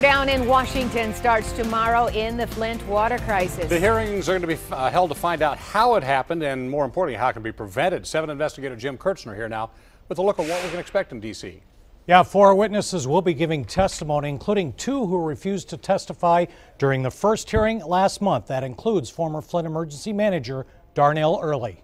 Down in Washington starts tomorrow in the Flint water crisis. The hearings are going to be uh, held to find out how it happened and, more importantly, how it can be prevented. Seven investigator Jim Kiertzner here now with a look at what we can expect in D.C. Yeah, four witnesses will be giving testimony, including two who refused to testify during the first hearing last month. That includes former Flint emergency manager Darnell Earley.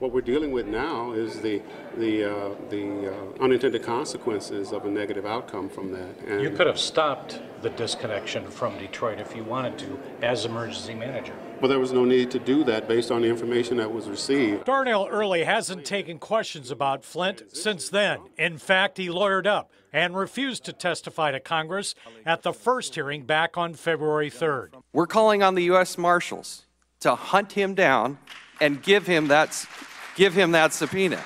What we're dealing with now is the the uh, the uh, unintended consequences of a negative outcome from that. And you could have stopped the disconnection from Detroit if you wanted to, as emergency manager. Well, there was no need to do that based on the information that was received. Darnell Earley hasn't taken questions about Flint since then. In fact, he lawyered up and refused to testify to Congress at the first hearing back on February 3rd. We're calling on the U.S. Marshals to hunt him down and give him that give him that subpoena.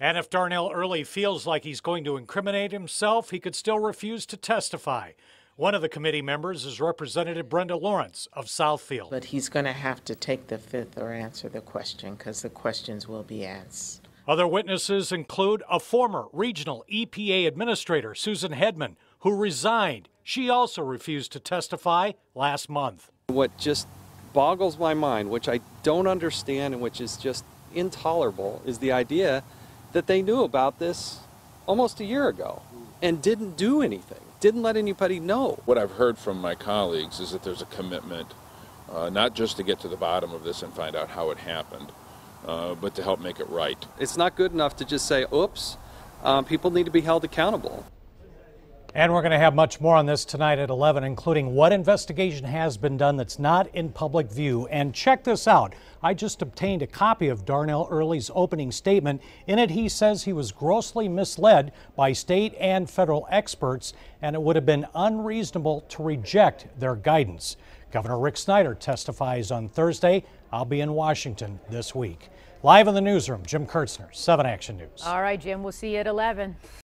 And if Darnell Earley feels like he's going to incriminate himself, he could still refuse to testify. One of the committee members is Representative Brenda Lawrence of Southfield. But he's going to have to take the fifth or answer the question because the questions will be asked. Other witnesses include a former regional EPA administrator, Susan Hedman, who resigned. She also refused to testify last month. What just boggles my mind, which I don't understand and which is just intolerable is the idea that they knew about this almost a year ago and didn't do anything, didn't let anybody know. What I've heard from my colleagues is that there's a commitment uh, not just to get to the bottom of this and find out how it happened, uh, but to help make it right. It's not good enough to just say, oops, um, people need to be held accountable. And we're going to have much more on this tonight at 11, including what investigation has been done that's not in public view. And check this out. I just obtained a copy of Darnell Earley's opening statement. In it, he says he was grossly misled by state and federal experts, and it would have been unreasonable to reject their guidance. Governor Rick Snyder testifies on Thursday. I'll be in Washington this week. Live in the newsroom, Jim Kiertzner, 7 Action News. All right, Jim, we'll see you at 11.